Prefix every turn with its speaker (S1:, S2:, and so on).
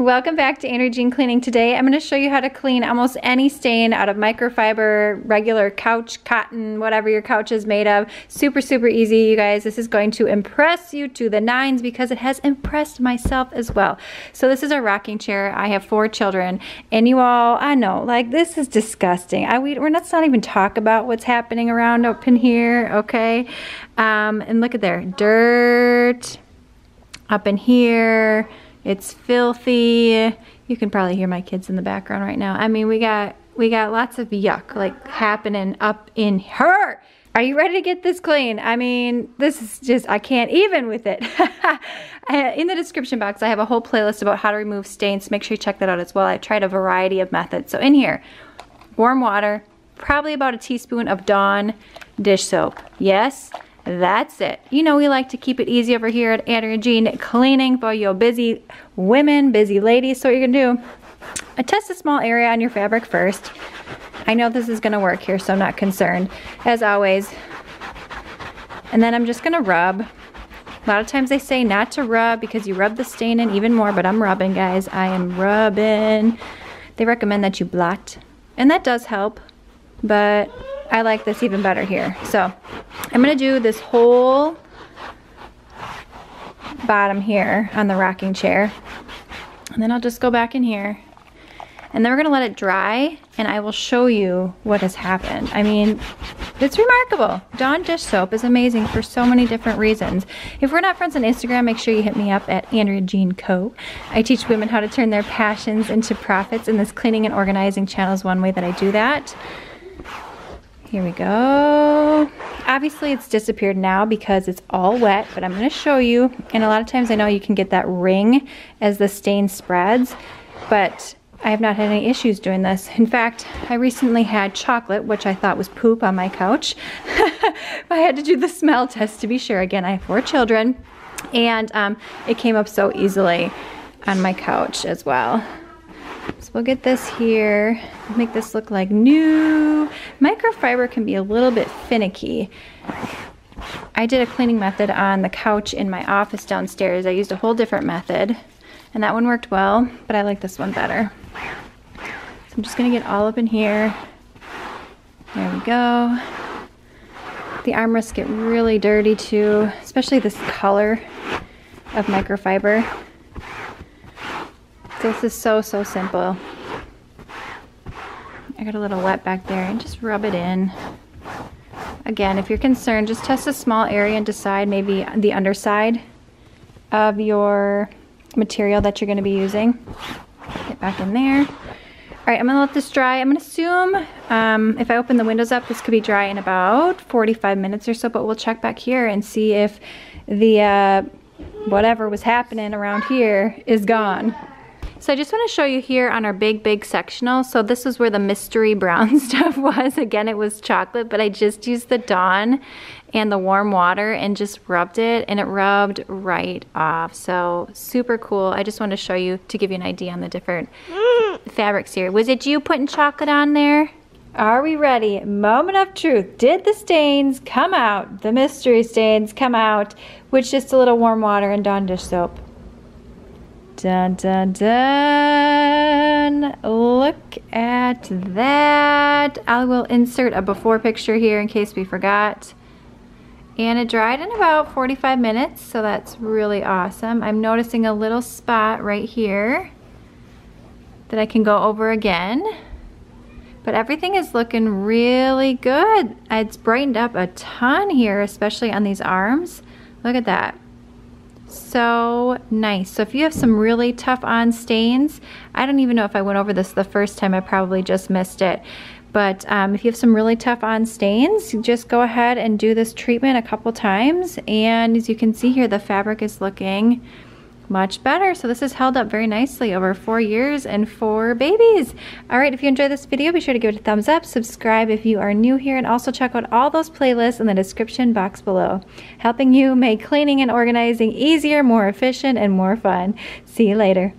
S1: Welcome back to Andrea Jean Cleaning. Today I'm going to show you how to clean almost any stain out of microfiber, regular couch, cotton, whatever your couch is made of. Super, super easy, you guys. This is going to impress you to the nines because it has impressed myself as well. So this is a rocking chair. I have four children and you all, I know, like this is disgusting. I, we, we're not, not even talk about what's happening around up in here, okay? Um, and look at there, dirt up in here it's filthy. You can probably hear my kids in the background right now. I mean, we got we got lots of yuck like happening up in her. Are you ready to get this clean? I mean, this is just, I can't even with it. in the description box, I have a whole playlist about how to remove stains. Make sure you check that out as well. I tried a variety of methods. So in here, warm water, probably about a teaspoon of Dawn dish soap. Yes, that's it. You know, we like to keep it easy over here at Andrea Jean cleaning for your busy women, busy ladies. So what you're gonna do, I test a small area on your fabric first. I know this is gonna work here, so I'm not concerned, as always. And then I'm just gonna rub. A lot of times they say not to rub because you rub the stain in even more, but I'm rubbing, guys. I am rubbing. They recommend that you blot, and that does help, but I like this even better here. So I'm gonna do this whole bottom here on the rocking chair. And then I'll just go back in here. And then we're gonna let it dry and I will show you what has happened. I mean, it's remarkable. Dawn dish soap is amazing for so many different reasons. If we're not friends on Instagram, make sure you hit me up at Andrea Jean Co. I teach women how to turn their passions into profits and this cleaning and organizing channel is one way that I do that. Here we go. Obviously it's disappeared now because it's all wet, but I'm gonna show you. And a lot of times I know you can get that ring as the stain spreads, but I have not had any issues doing this. In fact, I recently had chocolate, which I thought was poop on my couch. I had to do the smell test to be sure. Again, I have four children, and um, it came up so easily on my couch as well. So we'll get this here, make this look like new. Microfiber can be a little bit finicky. I did a cleaning method on the couch in my office downstairs. I used a whole different method and that one worked well, but I like this one better. So I'm just gonna get all up in here. There we go. The armrests get really dirty too, especially this color of microfiber. This is so, so simple. I got a little wet back there and just rub it in. Again, if you're concerned, just test a small area and decide maybe the underside of your material that you're gonna be using. Get back in there. All right, I'm gonna let this dry. I'm gonna assume um, if I open the windows up, this could be dry in about 45 minutes or so, but we'll check back here and see if the uh, whatever was happening around here is gone. So I just want to show you here on our big, big sectional. So this is where the mystery brown stuff was. Again, it was chocolate, but I just used the Dawn and the warm water and just rubbed it and it rubbed right off. So super cool. I just want to show you to give you an idea on the different fabrics here. Was it you putting chocolate on there? Are we ready? Moment of truth. Did the stains come out? The mystery stains come out with just a little warm water and Dawn dish soap? Dun, dun, dun. Look at that. I will insert a before picture here in case we forgot. And it dried in about 45 minutes, so that's really awesome. I'm noticing a little spot right here that I can go over again. But everything is looking really good. It's brightened up a ton here, especially on these arms. Look at that so nice. So if you have some really tough on stains, I don't even know if I went over this the first time, I probably just missed it. But um, if you have some really tough on stains, just go ahead and do this treatment a couple times. And as you can see here, the fabric is looking much better. So this has held up very nicely over four years and four babies. All right, if you enjoyed this video, be sure to give it a thumbs up, subscribe if you are new here, and also check out all those playlists in the description box below, helping you make cleaning and organizing easier, more efficient, and more fun. See you later.